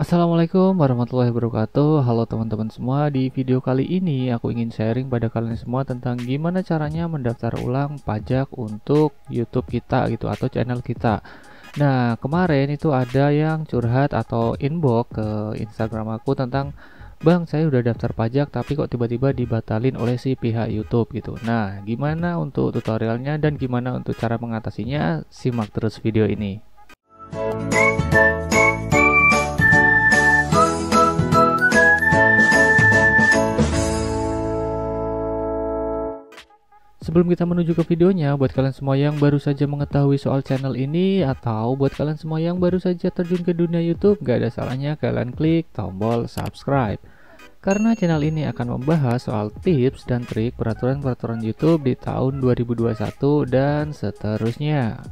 Assalamualaikum warahmatullahi wabarakatuh. Halo teman-teman semua Di video kali ini aku ingin sharing pada kalian semua Tentang gimana caranya mendaftar ulang pajak untuk youtube kita gitu Atau channel kita. Nah kemarin itu ada yang curhat atau inbox ke instagram aku Tentang Bang saya udah daftar pajak tapi kok tiba-tiba dibatalin oleh si pihak youtube gitu. Nah gimana untuk tutorialnya dan gimana untuk cara mengatasinya? Simak terus video ini Sebelum kita menuju ke videonya, buat kalian semua yang baru saja mengetahui soal channel ini atau buat kalian semua yang baru saja terjun ke dunia YouTube, gak ada salahnya kalian klik tombol subscribe. Karena channel ini akan membahas soal tips dan trik peraturan-peraturan YouTube di tahun 2021 dan seterusnya.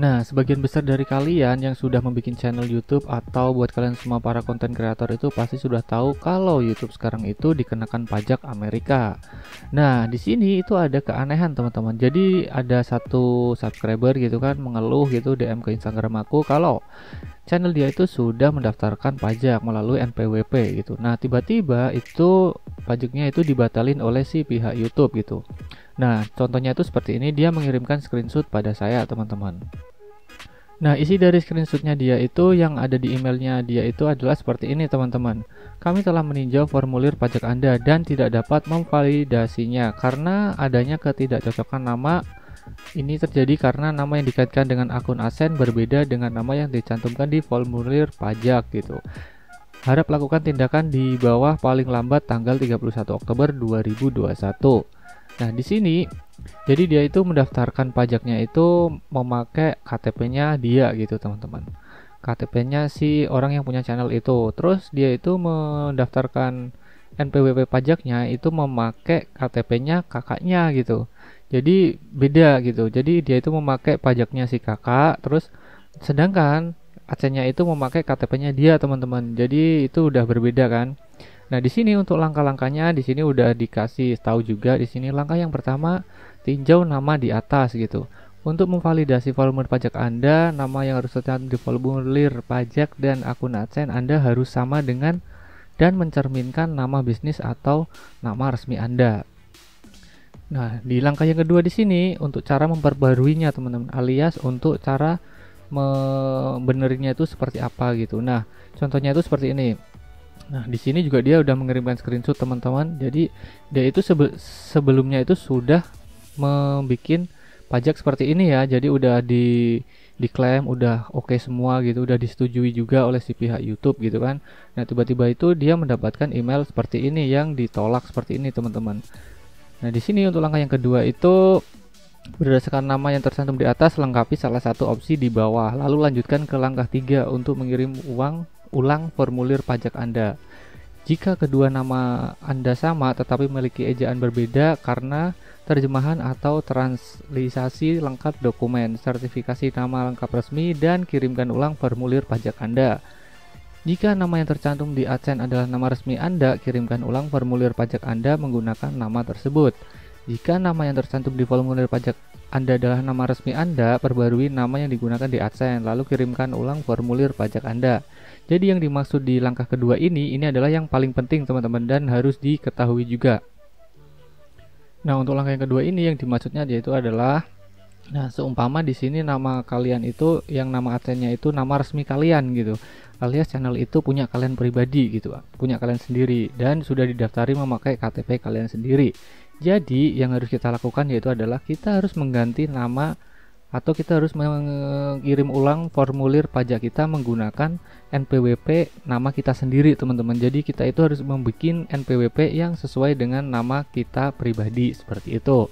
Nah, sebagian besar dari kalian yang sudah membuat channel YouTube atau buat kalian semua para konten kreator itu pasti sudah tahu kalau YouTube sekarang itu dikenakan pajak Amerika. Nah, di sini itu ada keanehan teman-teman. Jadi ada satu subscriber gitu kan mengeluh gitu DM ke Instagram aku kalau channel dia itu sudah mendaftarkan pajak melalui NPWP gitu. Nah, tiba-tiba itu pajaknya itu dibatalin oleh si pihak YouTube gitu. Nah, contohnya itu seperti ini, dia mengirimkan screenshot pada saya, teman-teman. Nah, isi dari screenshotnya dia itu yang ada di emailnya dia itu adalah seperti ini, teman-teman. Kami telah meninjau formulir pajak Anda dan tidak dapat memvalidasinya karena adanya ketidakcocokan nama. Ini terjadi karena nama yang dikaitkan dengan akun ASEN berbeda dengan nama yang dicantumkan di formulir pajak gitu. Harap lakukan tindakan di bawah paling lambat tanggal 31 Oktober 2021. Nah, di sini jadi dia itu mendaftarkan pajaknya itu memakai KTP-nya dia gitu, teman-teman. KTP-nya si orang yang punya channel itu. Terus dia itu mendaftarkan NPWP pajaknya itu memakai KTP-nya kakaknya gitu. Jadi beda gitu. Jadi dia itu memakai pajaknya si kakak, terus sedangkan AC-nya itu memakai KTP-nya dia, teman-teman. Jadi itu udah berbeda kan. Nah, di sini untuk langkah-langkahnya di sini udah dikasih tahu juga di sini langkah yang pertama tinjau nama di atas gitu. Untuk memvalidasi formulir pajak Anda, nama yang harus tercantum di formulir pajak dan akun AdSense Anda harus sama dengan dan mencerminkan nama bisnis atau nama resmi Anda. Nah, di langkah yang kedua di sini untuk cara memperbaruinya teman-teman alias untuk cara membenerinya itu seperti apa gitu. Nah, contohnya itu seperti ini Nah, di sini juga dia udah mengirimkan screenshot teman-teman. Jadi dia itu sebe sebelumnya itu sudah membuat pajak seperti ini ya. Jadi udah di diklaim udah oke okay semua gitu, udah disetujui juga oleh si pihak YouTube gitu kan. Nah, tiba-tiba itu dia mendapatkan email seperti ini yang ditolak seperti ini, teman-teman. Nah, di sini untuk langkah yang kedua itu berdasarkan nama yang tercantum di atas lengkapi salah satu opsi di bawah. Lalu lanjutkan ke langkah tiga untuk mengirim uang ulang formulir pajak Anda. Jika kedua nama Anda sama tetapi memiliki ejaan berbeda karena terjemahan atau transliterasi lengkap dokumen, sertifikasi nama lengkap resmi, dan kirimkan ulang formulir pajak Anda. Jika nama yang tercantum di AdSense adalah nama resmi Anda, kirimkan ulang formulir pajak Anda menggunakan nama tersebut. Jika nama yang tercantum di formulir pajak Anda adalah nama resmi Anda, perbarui nama yang digunakan di AdSense, lalu kirimkan ulang formulir pajak Anda. Jadi yang dimaksud di langkah kedua ini, ini adalah yang paling penting teman-teman dan harus diketahui juga. Nah untuk langkah yang kedua ini yang dimaksudnya yaitu adalah Nah, seumpama di sini nama kalian itu yang nama adsense itu nama resmi kalian gitu. Alias channel itu punya kalian pribadi gitu, punya kalian sendiri dan sudah didaftari memakai KTP kalian sendiri. Jadi, yang harus kita lakukan yaitu adalah kita harus mengganti nama atau kita harus mengirim ulang formulir pajak kita menggunakan NPWP nama kita sendiri teman-teman. Jadi kita itu harus membuat NPWP yang sesuai dengan nama kita pribadi seperti itu.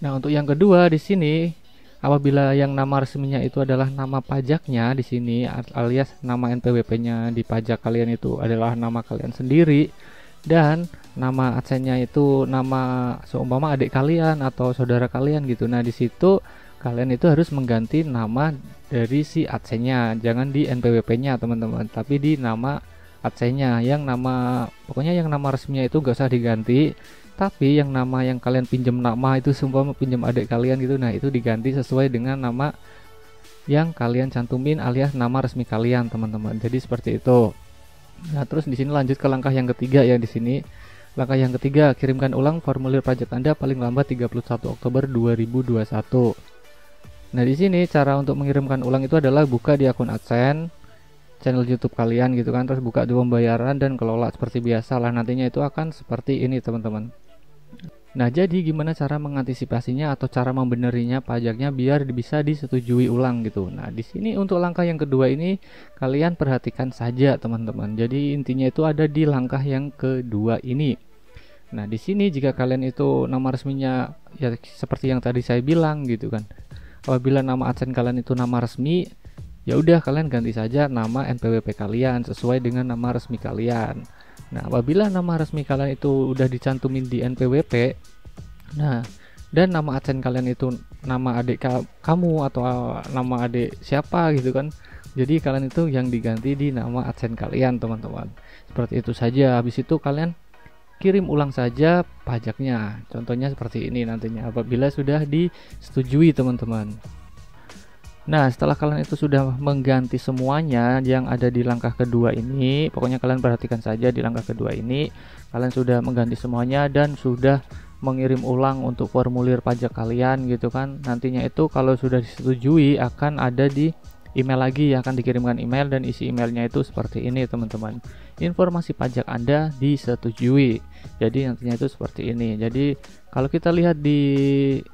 Nah untuk yang kedua di sini apabila yang nama resminya itu adalah nama pajaknya di sini alias nama NPWP-nya di pajak kalian itu adalah nama kalian sendiri dan nama adsense itu nama seumpama adik kalian atau saudara kalian gitu. Nah di situ kalian itu harus mengganti nama dari si adsense-nya jangan di NPWP-nya teman-teman tapi di nama adsense-nya yang nama pokoknya yang nama resminya itu gak usah diganti tapi yang nama yang kalian pinjam nama itu semua pinjam adik kalian gitu. Nah itu diganti sesuai dengan nama yang kalian cantumin alias nama resmi kalian teman-teman. Jadi seperti itu. Nah terus di sini lanjut ke langkah yang ketiga ya di sini langkah yang ketiga kirimkan ulang formulir pajak anda paling lambat 31 Oktober 2021 nah di sini cara untuk mengirimkan ulang itu adalah buka di akun AdSense channel YouTube kalian gitu kan terus buka di pembayaran dan kelola seperti biasa lah nantinya itu akan seperti ini teman-teman Nah jadi gimana cara mengantisipasinya atau cara membenerinya pajaknya biar bisa disetujui ulang gitu. Nah di sini untuk langkah yang kedua ini kalian perhatikan saja teman-teman. Jadi intinya itu ada di langkah yang kedua ini. Nah di sini jika kalian itu nama resminya ya seperti yang tadi saya bilang gitu kan. Apabila nama adsense kalian itu nama resmi ya udah kalian ganti saja nama NPWP kalian sesuai dengan nama resmi kalian. Nah apabila nama resmi kalian itu udah dicantumin di NPWP nah dan nama adsen kalian itu nama adik ka kamu atau nama adik siapa gitu kan jadi kalian itu yang diganti di nama adsen kalian teman-teman. Seperti itu saja. Habis itu kalian kirim ulang saja pajaknya. Contohnya seperti ini nantinya apabila sudah disetujui teman-teman. Nah, setelah kalian itu sudah mengganti semuanya yang ada di langkah kedua ini, pokoknya kalian perhatikan saja di langkah kedua ini, kalian sudah mengganti semuanya dan sudah mengirim ulang untuk formulir pajak kalian gitu kan. Nantinya itu kalau sudah disetujui akan ada di email lagi akan dikirimkan email dan isi emailnya itu seperti ini teman-teman. Informasi pajak anda disetujui jadi nantinya itu seperti ini jadi kalau kita lihat di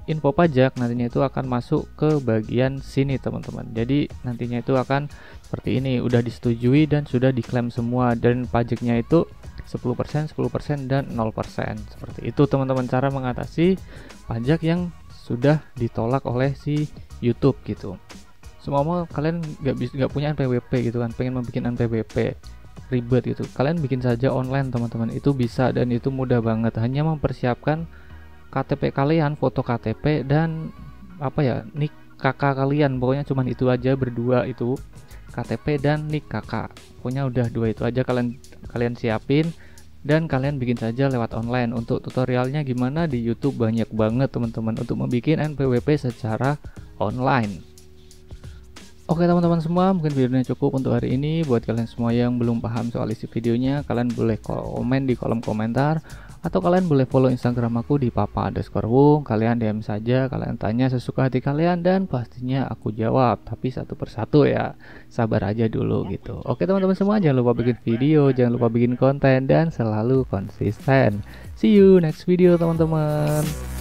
info pajak nantinya itu akan masuk ke bagian sini teman-teman. Jadi nantinya itu akan seperti ini udah disetujui dan sudah diklaim semua dan pajaknya itu 10%, 10% dan 0%. Seperti itu teman-teman cara mengatasi pajak yang sudah ditolak oleh si YouTube gitu. Semua kalian nggak bisa nggak punya NPWP gitu kan, pengen membuat NPWP ribet gitu. Kalian bikin saja online teman-teman. Itu bisa dan itu mudah banget. Hanya mempersiapkan KTP kalian, foto KTP dan apa ya, nik kakak kalian. Pokoknya cuma itu aja berdua itu. KTP dan nik kakak. Pokoknya udah dua itu aja kalian kalian siapin dan kalian bikin saja lewat online. Untuk tutorialnya gimana di YouTube banyak banget teman-teman untuk membuat NPWP secara online. Oke teman-teman semua, mungkin videonya cukup untuk hari ini. Buat kalian semua yang belum paham soal isi videonya, kalian boleh komen di kolom komentar. Atau kalian boleh follow instagram aku di papa underscore wung. Kalian DM saja kalian tanya sesuka hati kalian dan pastinya aku jawab. Tapi satu persatu ya sabar aja dulu gitu. Oke teman-teman semua jangan lupa bikin video jangan lupa bikin konten dan selalu konsisten. See you next video teman-teman